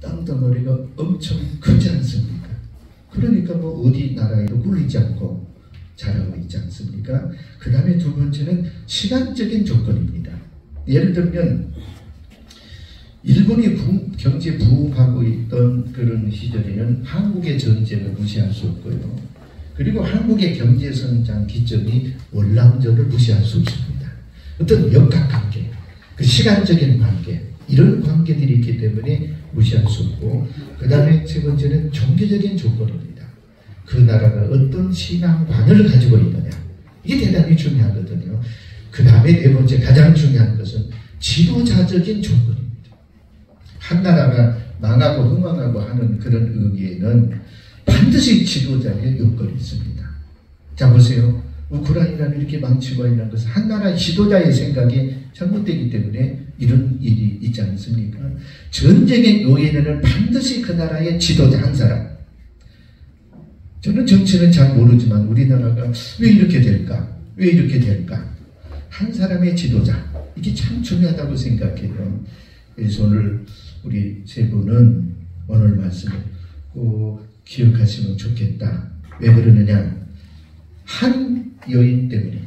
땅덩어리가 엄청 크지 않습니까? 그러니까 뭐 어디 나라에도 꿀리지 않고 자라고 있지 않습니까? 그 다음에 두 번째는 시간적인 조건입니다. 예를 들면 일본이 부, 경제 부흥하고 있던 그런 시절에는 한국의 전쟁을 무시할 수 없고요. 그리고 한국의 경제 성장 기점이 월남전을 무시할 수 없습니다. 어떤 역학관계, 그 시간적인 관계, 이런 관계들이 있기 때문에 무시할 수 없고 그 다음에 세 번째는 종교적인 조건입니다. 그 나라가 어떤 신앙관을 가지고 있느냐 이게 대단히 중요하거든요. 그 다음에 네 번째 가장 중요한 것은 지도자적인 조건입니다. 한 나라가 망하고 흥망하고 하는 그런 의미에는 반드시 지도자의 요건이 있습니다. 자 보세요. 우크라이나를 이렇게 망치고 있는 것은 한 나라의 지도자의 생각이 잘못되기 때문에 이런 일이 있지 않습니까? 전쟁의 요인에는 반드시 그 나라의 지도자 한 사람. 저는 정치는 잘 모르지만 우리나라가 왜 이렇게 될까? 왜 이렇게 될까? 한 사람의 지도자. 이게 참 중요하다고 생각해요. 그래서 오늘 우리 세 분은 오늘 말씀을 꼭 기억하시면 좋겠다. 왜 그러느냐? 한 여인 때문에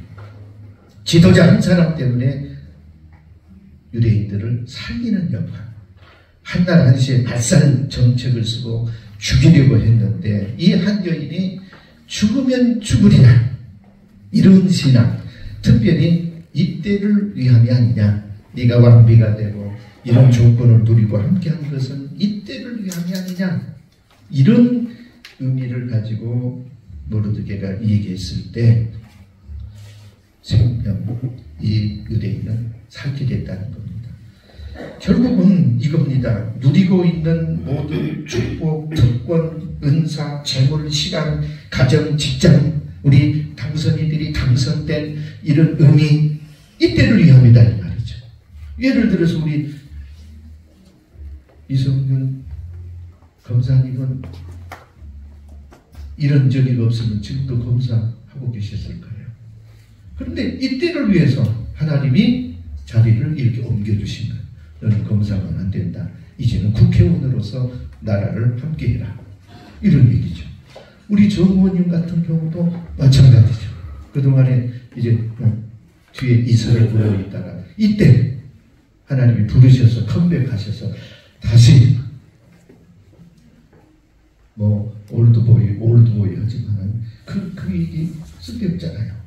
지도자 한 사람 때문에 유대인들을 살리는 역할. 한나라 한시에 발살 정책을 쓰고 죽이려고 했는데 이 한 여인이 죽으면 죽으리라. 이런 신앙. 특별히 이때를 위함이 아니냐. 네가 왕비가 되고 이런 조건을 누리고 함께한 것은 이때를 위함이 아니냐. 이런 의미를 가지고 모르드게가 얘기했을 때 생명, 이 유대인은 살게 됐다는 겁니다. 결국은 이겁니다. 누리고 있는 모든 축복, 특권, 은사, 재물, 시간, 가정, 직장, 우리 당선인들이 당선된 이런 의미, 이때를 위함이다 이 말이죠. 예를 들어서 우리 이성윤 검사님은 이런 적이 없으면 지금도 검사하고 계셨을 거예요. 그런데 이때를 위해서 하나님이 자리를 이렇게 옮겨주신 거예요. 너는 검사만 안 된다. 이제는 국회의원으로서 나라를 함께해라. 이런 얘기죠. 우리 정 의원님 같은 경우도 마찬가지죠. 그동안에 이제 뭐 뒤에 이사를 보여 있다가 이때 하나님이 부르셔서 컴백하셔서 다시 뭐 올드보이 올드보이 하지만 그, 그 얘기 쓸데없잖아요.